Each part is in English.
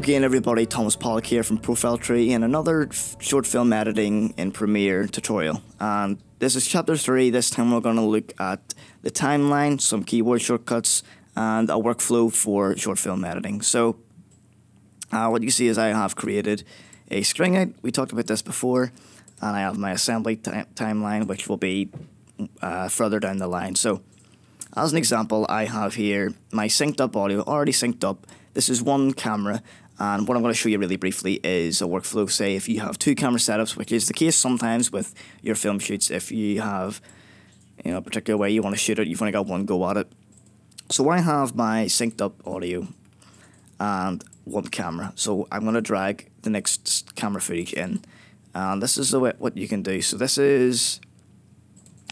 Again everybody, Thomas Pollock here from ProfileTree in another short film editing in Premiere tutorial. And this is chapter 3, this time we're going to look at the timeline, some keyboard shortcuts, and a workflow for short film editing. So uh, what you see is I have created a string we talked about this before, and I have my assembly timeline which will be uh, further down the line. So as an example, I have here my synced up audio, already synced up. This is one camera, and what I'm going to show you really briefly is a workflow. Say if you have two camera setups, which is the case sometimes with your film shoots, if you have you know, a particular way you want to shoot it, you've only got one go at it. So I have my synced up audio and one camera. So I'm going to drag the next camera footage in. And this is the way, what you can do. So this is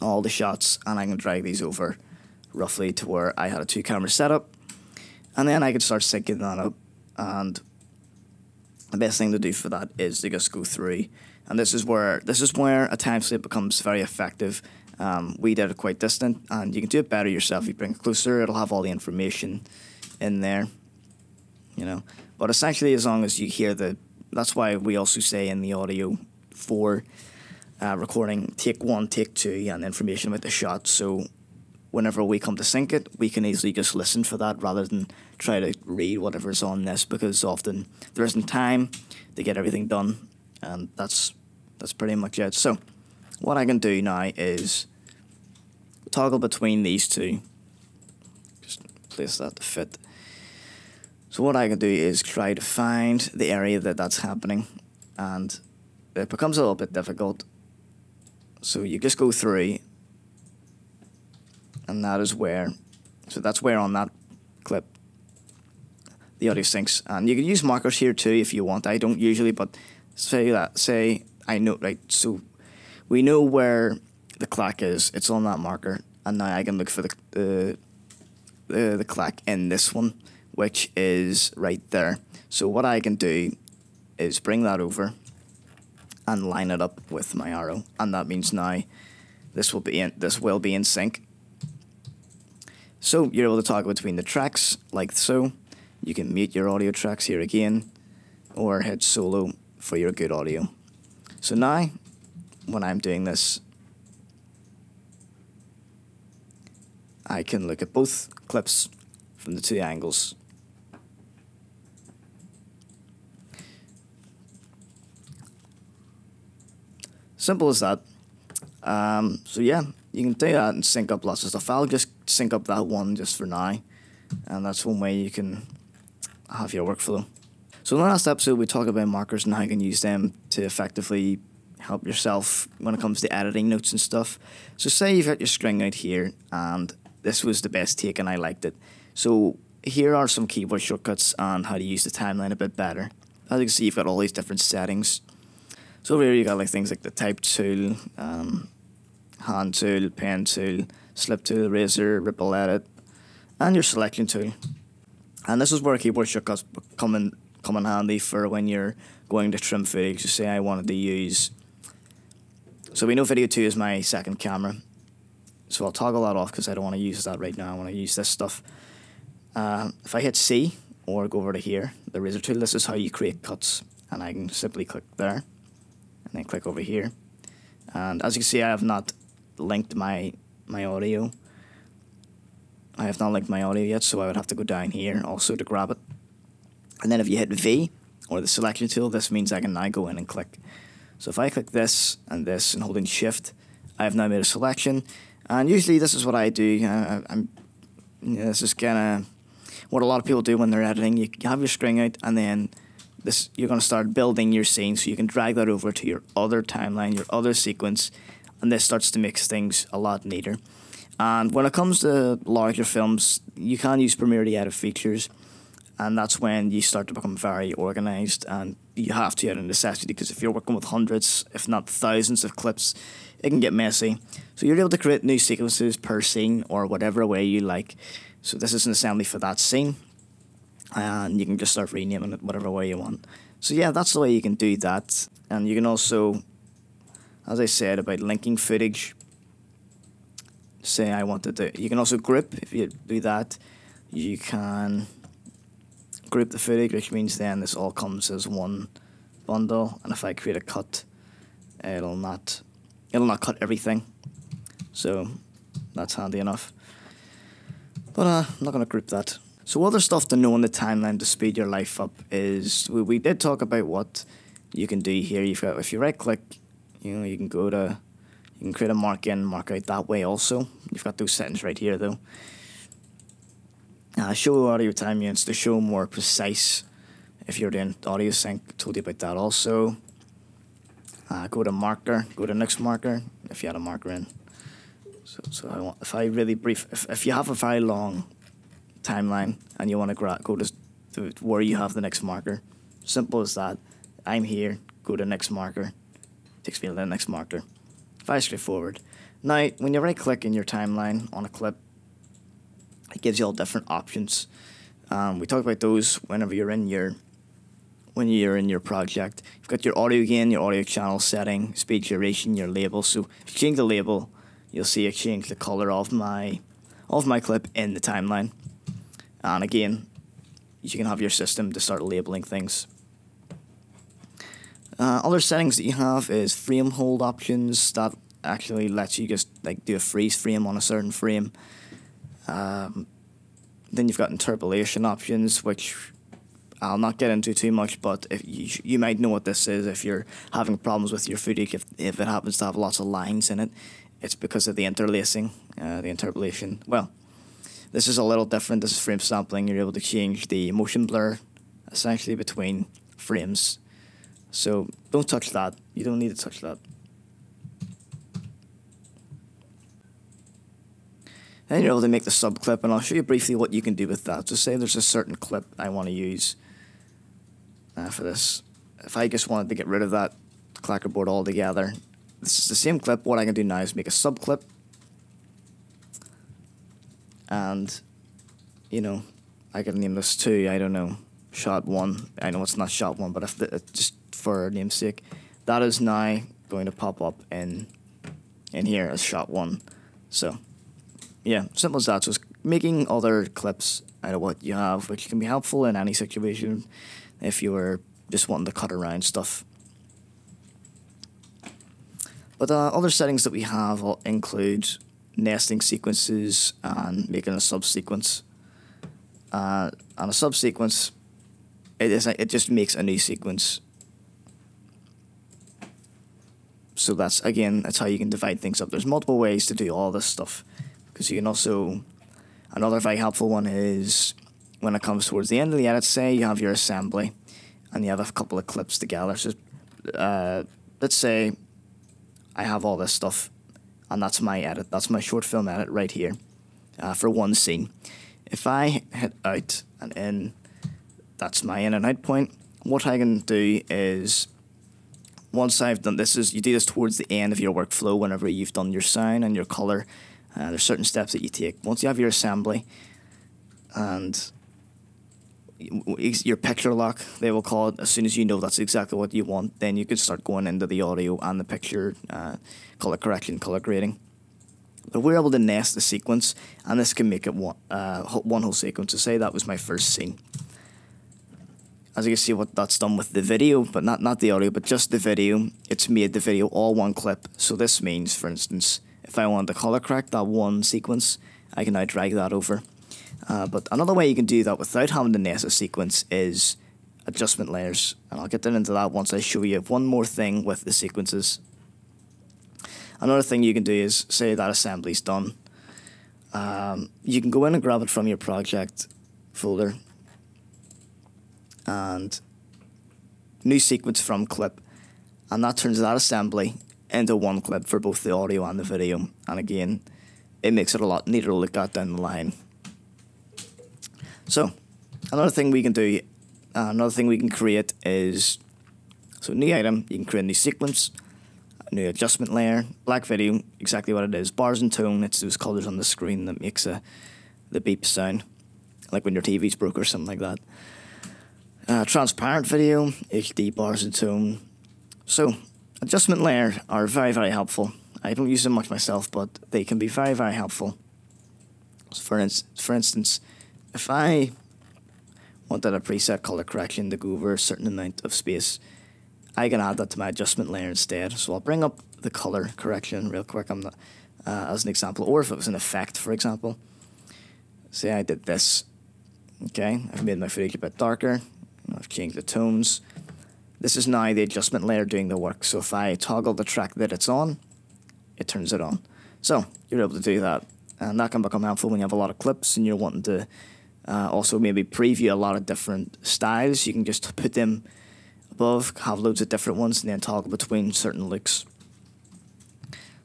all the shots, and I can drag these over roughly to where I had a two camera setup. And then I could start syncing that up. And the best thing to do for that is to just go through. And this is where this is where a time slip becomes very effective. Um, we did it quite distant, and you can do it better yourself. You bring it closer; it'll have all the information in there, you know. But essentially, as long as you hear the, that's why we also say in the audio for uh, recording, take one, take two, and information about the shot. So whenever we come to sync it, we can easily just listen for that rather than try to read whatever's on this because often there isn't time to get everything done, and that's that's pretty much it. So, what I can do now is toggle between these two. Just place that to fit. So what I can do is try to find the area that that's happening, and it becomes a little bit difficult. So you just go through and that is where, so that's where on that clip the audio syncs. And you can use markers here too if you want. I don't usually, but say that, say I know, right, so we know where the clack is. It's on that marker, and now I can look for the, the, the, the clack in this one, which is right there. So what I can do is bring that over and line it up with my arrow, and that means now this will be in, this will be in sync so you're able to toggle between the tracks like so. You can mute your audio tracks here again or hit solo for your good audio. So now when I'm doing this I can look at both clips from the two angles. Simple as that. Um, so yeah, you can do that and sync up lots of stuff. I'll just sync up that one just for now, and that's one way you can have your workflow. So in the last episode, we talked about markers and how you can use them to effectively help yourself when it comes to editing notes and stuff. So say you've got your string out here, and this was the best take, and I liked it. So here are some keyboard shortcuts on how to use the timeline a bit better. As you can see, you've got all these different settings. So over here, you got like things like the type tool, um, hand tool, pen tool, slip tool, razor, ripple edit, and your selection tool. And this is where keyboard shortcuts come in, come in handy for when you're going to trim footage. So say I wanted to use, so we know video 2 is my second camera. So I'll toggle that off because I don't want to use that right now. I want to use this stuff. Uh, if I hit C or go over to here, the razor tool, this is how you create cuts. And I can simply click there and then click over here. And as you can see, I have not linked my my audio. I have not linked my audio yet, so I would have to go down here also to grab it. And then if you hit V or the selection tool, this means I can now go in and click. So if I click this and this and holding Shift, I have now made a selection. And usually this is what I do. Uh, I'm, you know, this is kind of what a lot of people do when they're editing. You have your string out, and then this you're going to start building your scene, so you can drag that over to your other timeline, your other sequence, and this starts to make things a lot neater. And when it comes to larger films, you can use Premiere to edit features, and that's when you start to become very organized, and you have to out of necessity because if you're working with hundreds, if not thousands of clips, it can get messy. So you're able to create new sequences per scene or whatever way you like. So this is an assembly for that scene, and you can just start renaming it whatever way you want. So yeah, that's the way you can do that, and you can also as I said about linking footage, say I wanted to, you can also grip if you do that. You can group the footage, which means then this all comes as one bundle. And if I create a cut, it'll not it'll not cut everything. So that's handy enough. But uh, I'm not going to group that. So other stuff to know in the timeline to speed your life up is we, we did talk about what you can do here. You've got if you right click, you know you can go to you can create a mark in, mark out that way also. You've got those settings right here though. Uh, show audio time units to show more precise if you're doing audio sync. Told you about that also. Uh, go to marker, go to next marker if you had a marker in. So, so I want, if I really brief, if, if you have a very long timeline and you want to go to, to where you have the next marker, simple as that. I'm here, go to next marker, takes me to the next marker. Very straightforward. Now, when you right click in your timeline on a clip, it gives you all different options. Um, we talked about those whenever you're in your when you're in your project. You've got your audio gain, your audio channel setting, speed duration, your label. So if you change the label, you'll see it change the color of my of my clip in the timeline. And again, you can have your system to start labeling things. Uh, other settings that you have is frame hold options that actually lets you just like do a freeze frame on a certain frame. Um, then you've got interpolation options, which I'll not get into too much, but if you, you might know what this is if you're having problems with your footage, if, if it happens to have lots of lines in it, it's because of the interlacing, uh, the interpolation. Well, this is a little different. This is frame sampling. You're able to change the motion blur essentially between frames. So don't touch that. You don't need to touch that. Then you're able to make the sub clip, and I'll show you briefly what you can do with that. So say there's a certain clip I want to use uh, for this. If I just wanted to get rid of that clackerboard altogether, this is the same clip. What I can do now is make a sub clip, and you know, I can name this too. I don't know, shot one. I know it's not shot one, but if the, just for namesake, that is now going to pop up in in here as shot one. So yeah, simple as that. It's making other clips out of what you have, which can be helpful in any situation if you were just wanting to cut around stuff. But uh, other settings that we have include nesting sequences and making a subsequence. Uh, and a subsequence, it, is, it just makes a new sequence. So that's, again, that's how you can divide things up. There's multiple ways to do all this stuff. Because you can also another very helpful one is when it comes towards the end of the edit say you have your assembly and you have a couple of clips together. So uh, let's say I have all this stuff and that's my edit that's my short film edit right here uh, for one scene. If I hit out and in that's my in and out point what I can do is once I've done this is you do this towards the end of your workflow whenever you've done your sign and your color uh, there's certain steps that you take. Once you have your assembly and your picture lock, they will call it, as soon as you know that's exactly what you want, then you can start going into the audio and the picture, uh, color correction, color grading. But we're able to nest the sequence, and this can make it one, uh, one whole sequence. To so say that was my first scene. As you can see, what that's done with the video, but not not the audio, but just the video. It's made the video all one clip. So this means, for instance, if I want to color correct that one sequence, I can now drag that over. Uh, but another way you can do that without having to nest a sequence is adjustment layers. And I'll get into that once I show you one more thing with the sequences. Another thing you can do is say that assembly's done. Um, you can go in and grab it from your project folder and new sequence from clip and that turns that assembly into one clip for both the audio and the video. And again, it makes it a lot neater to look at down the line. So, another thing we can do, uh, another thing we can create is, so new item, you can create a new sequence, a new adjustment layer, black video, exactly what it is, bars and tone, it's those colors on the screen that makes a, the beep sound, like when your TV's broke or something like that. Uh, transparent video, HD bars and tone. So, adjustment layer are very, very helpful. I don't use them much myself, but they can be very, very helpful. So for, in for instance, if I wanted a preset color correction to go over a certain amount of space, I can add that to my adjustment layer instead. So I'll bring up the color correction real quick uh, as an example, or if it was an effect, for example. Say I did this. Okay, I've made my footage a bit darker. I've changed the tones. This is now the adjustment layer doing the work. So if I toggle the track that it's on, it turns it on. So you're able to do that. And that can become helpful when you have a lot of clips and you're wanting to uh, also maybe preview a lot of different styles. You can just put them above, have loads of different ones, and then toggle between certain looks.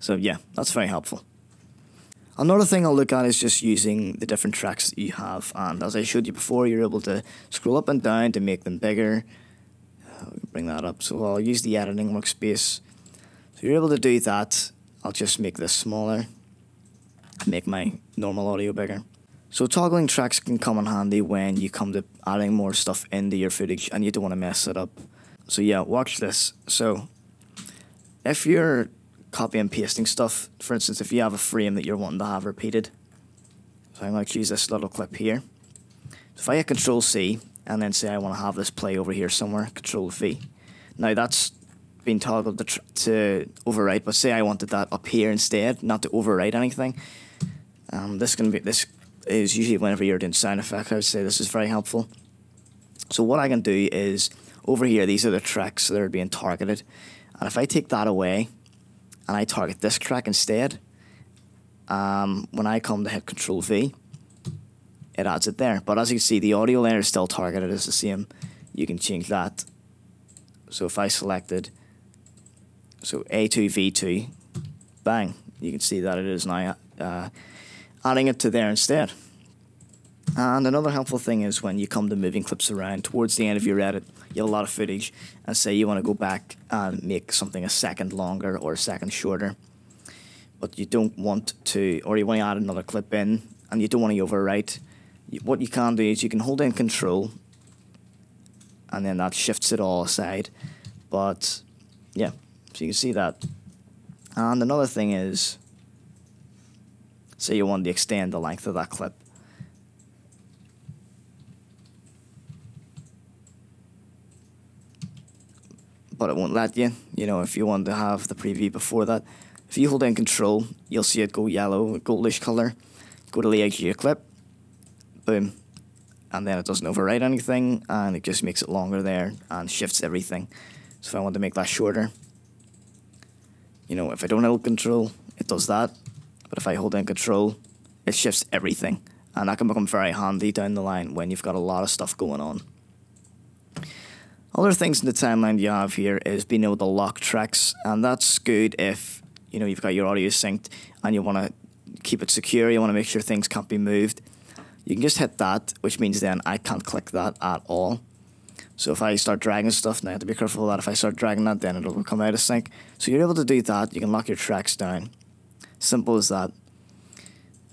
So yeah, that's very helpful. Another thing I'll look at is just using the different tracks that you have. And as I showed you before, you're able to scroll up and down to make them bigger. I'll bring that up. So I'll use the editing workspace. So you're able to do that. I'll just make this smaller, make my normal audio bigger. So toggling tracks can come in handy when you come to adding more stuff into your footage and you don't want to mess it up. So yeah, watch this. So if you're copy and pasting stuff, for instance, if you have a frame that you're wanting to have repeated, so I'm going to choose this little clip here. So if I hit Control C and then say I want to have this play over here somewhere, Control V. Now that's been toggled to, to overwrite, but say I wanted that up here instead, not to overwrite anything. Um, this can be this is usually whenever you're doing sound effects, I would say this is very helpful. So what I can do is, over here, these are the tracks that are being targeted. And if I take that away, and I target this track instead, um, when I come to hit Control V, it adds it there. But as you can see, the audio layer is still targeted as the same. You can change that. So if I selected, so A2, V2, bang, you can see that it is now uh, adding it to there instead. And another helpful thing is when you come to moving clips around towards the end of your edit, you have a lot of footage, and say you want to go back and make something a second longer or a second shorter, but you don't want to, or you want to add another clip in, and you don't want to overwrite. What you can do is you can hold in Control, and then that shifts it all aside. But yeah, so you can see that. And another thing is Say you want to extend the length of that clip. But it won't let you, you know, if you want to have the preview before that. If you hold down control, you'll see it go yellow, goldish color. Go to the edge of your clip, boom, and then it doesn't overwrite anything, and it just makes it longer there and shifts everything. So if I want to make that shorter, you know, if I don't hold control, it does that, but if I hold down control, it shifts everything. And that can become very handy down the line when you've got a lot of stuff going on. Other things in the timeline you have here is being able to lock tracks, and that's good if you know you've got your audio synced and you want to keep it secure. You want to make sure things can't be moved. You can just hit that, which means then I can't click that at all. So if I start dragging stuff, now I have to be careful that. If I start dragging that, then it'll come out of sync. So you're able to do that. You can lock your tracks down. Simple as that.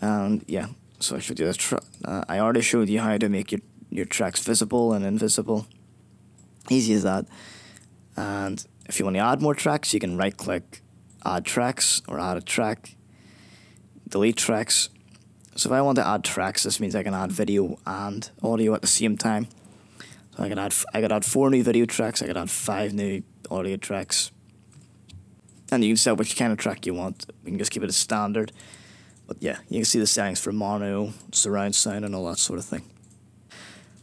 And yeah, so I showed you this. Uh, I already showed you how to make your, your tracks visible and invisible. Easy as that. And if you want to add more tracks, you can right click, add tracks, or add a track, delete tracks. So if I want to add tracks, this means I can add video and audio at the same time. So I can add I could add four new video tracks, I could add five new audio tracks and you can set which kind of track you want. We can just keep it as standard. But yeah, you can see the settings for mono, surround sound, and all that sort of thing.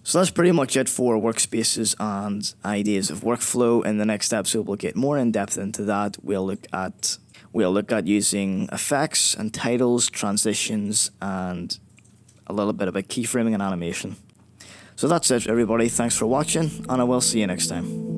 So that's pretty much it for workspaces and ideas of workflow. In the next episode, we'll get more in depth into that. We'll look at we'll look at using effects and titles, transitions, and a little bit about keyframing and animation. So that's it, everybody. Thanks for watching, and I will see you next time.